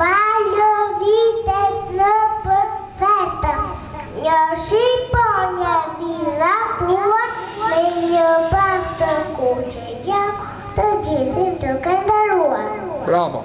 Vallovite globul festă. Eu și pone vila pua, mi-o pastă cu ce iau, tăgile de candarua. Bravo!